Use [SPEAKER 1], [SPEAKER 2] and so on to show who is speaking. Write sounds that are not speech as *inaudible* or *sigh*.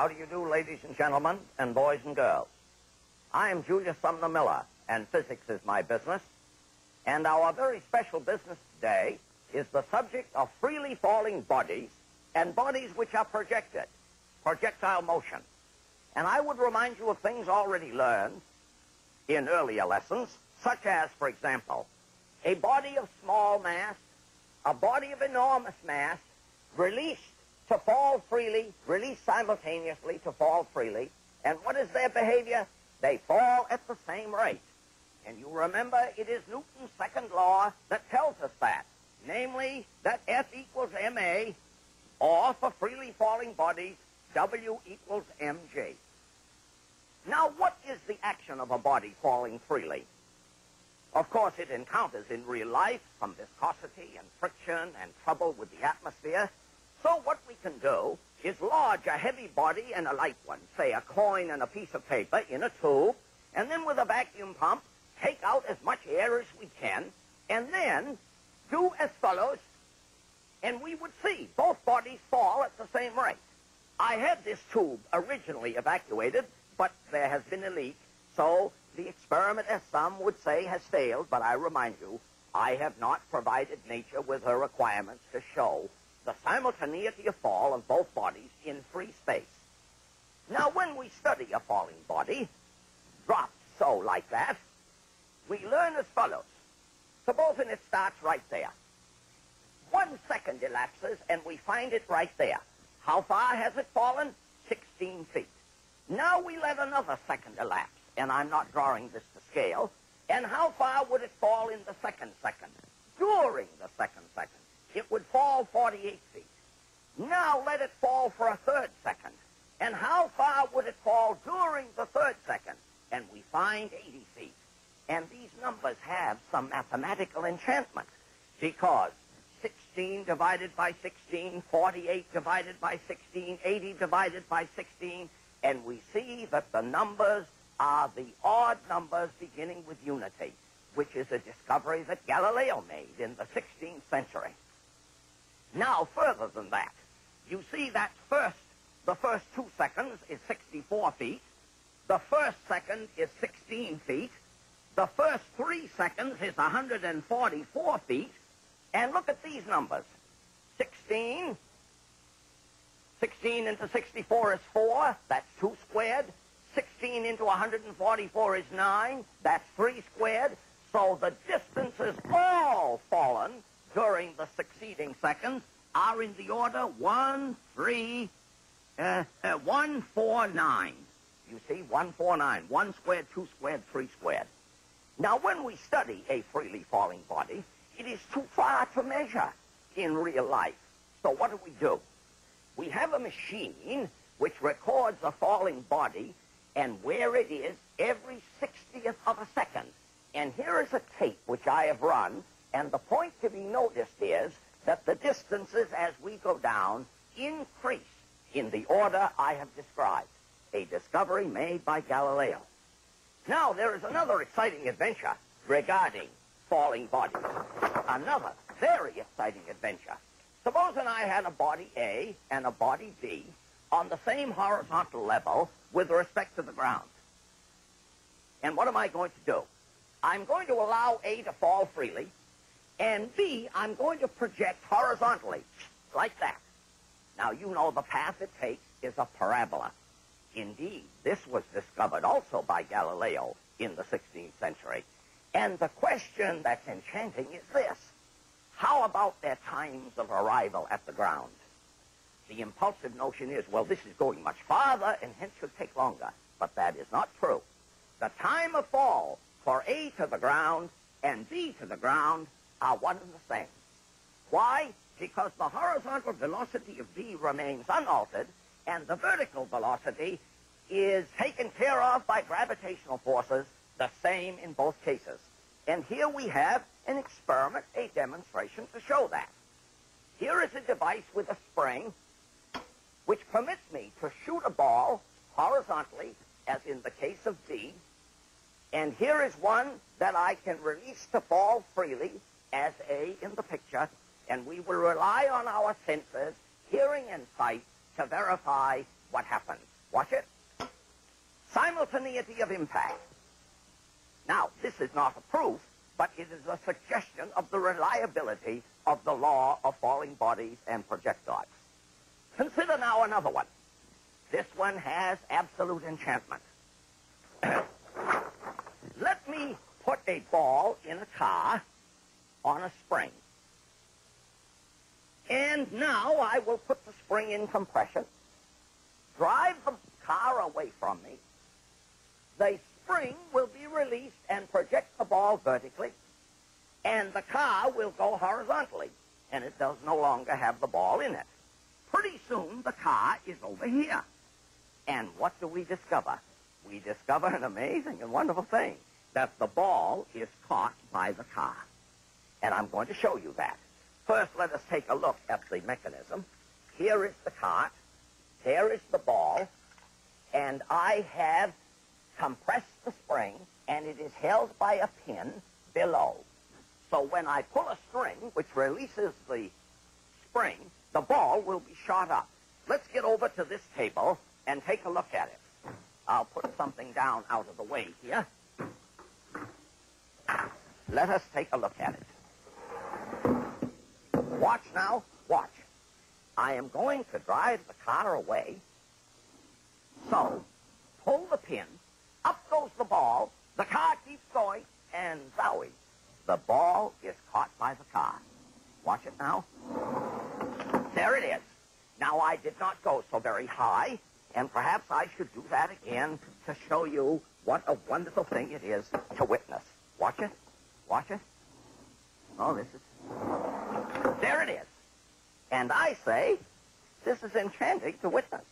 [SPEAKER 1] How do you do, ladies and gentlemen, and boys and girls? I am Julius Sumner Miller, and physics is my business. And our very special business today is the subject of freely falling bodies and bodies which are projected, projectile motion. And I would remind you of things already learned in earlier lessons, such as, for example, a body of small mass, a body of enormous mass, released to fall freely, released simultaneously to fall freely. And what is their behavior? They fall at the same rate. And you remember it is Newton's second law that tells us that, namely that F equals ma, or for freely falling bodies, W equals mg. Now, what is the action of a body falling freely? Of course, it encounters in real life some viscosity and friction and trouble with the atmosphere. So what we can do is lodge a heavy body and a light one, say a coin and a piece of paper, in a tube, and then with a vacuum pump, take out as much air as we can, and then do as follows, and we would see both bodies fall at the same rate. I had this tube originally evacuated, but there has been a leak, so the experiment, as some would say, has failed, but I remind you, I have not provided nature with her requirements to show the simultaneity of fall of both bodies in free space. Now, when we study a falling body, dropped so like that, we learn as follows. Supposing it starts right there. One second elapses, and we find it right there. How far has it fallen? 16 feet. Now we let another second elapse, and I'm not drawing this to scale. And how far would it fall in the second second? During the second second it would fall 48 feet. Now let it fall for a third second. And how far would it fall during the third second? And we find 80 feet. And these numbers have some mathematical enchantment because 16 divided by 16, 48 divided by 16, 80 divided by 16, and we see that the numbers are the odd numbers beginning with unity, which is a discovery that Galileo made in the 16th century. Now, further than that, you see that first, the first two seconds is 64 feet. The first second is 16 feet. The first three seconds is 144 feet. And look at these numbers. 16. 16 into 64 is 4. That's 2 squared. 16 into 144 is 9. That's 3 squared. So the distances all fallen during the succeeding seconds are in the order 1, 3, uh, uh, 1, 4, 9. You see, 1, 4, 9. 1 squared, 2 squared, 3 squared. Now, when we study a freely falling body, it is too far to measure in real life. So what do we do? We have a machine which records a falling body and where it is every 60th of a second. And here is a tape which I have run and the point to be noticed is that the distances as we go down increase in the order I have described, a discovery made by Galileo. Now, there is another exciting adventure regarding falling bodies. Another very exciting adventure. Supposing I had a body A and a body B on the same horizontal level with respect to the ground. And what am I going to do? I'm going to allow A to fall freely, and B, I'm going to project horizontally, like that. Now, you know the path it takes is a parabola. Indeed, this was discovered also by Galileo in the 16th century. And the question that's enchanting is this. How about their times of arrival at the ground? The impulsive notion is, well, this is going much farther and hence should take longer. But that is not true. The time of fall for A to the ground and B to the ground are one and the same. Why? Because the horizontal velocity of v remains unaltered, and the vertical velocity is taken care of by gravitational forces, the same in both cases. And here we have an experiment, a demonstration to show that. Here is a device with a spring which permits me to shoot a ball horizontally, as in the case of V, and here is one that I can release to fall freely as A in the picture, and we will rely on our senses, hearing and sight, to verify what happens. Watch it. Simultaneity of impact. Now, this is not a proof, but it is a suggestion of the reliability of the law of falling bodies and projectiles. Consider now another one. This one has absolute enchantment. *coughs* Let me put a ball in a car on a spring. And now I will put the spring in compression, drive the car away from me. The spring will be released and project the ball vertically, and the car will go horizontally, and it does no longer have the ball in it. Pretty soon the car is over here. And what do we discover? We discover an amazing and wonderful thing, that the ball is caught by the car. And I'm going to show you that. First, let us take a look at the mechanism. Here is the cart. There is the ball. And I have compressed the spring, and it is held by a pin below. So when I pull a string, which releases the spring, the ball will be shot up. Let's get over to this table and take a look at it. I'll put something down out of the way here. Let us take a look at it. Watch now. Watch. I am going to drive the car away. So, pull the pin. Up goes the ball. The car keeps going. And zowie. The ball is caught by the car. Watch it now. There it is. Now, I did not go so very high, and perhaps I should do that again to show you what a wonderful thing it is to witness. Watch it. Watch it. Oh, this is... There it is. And I say, this is enchanting to witness.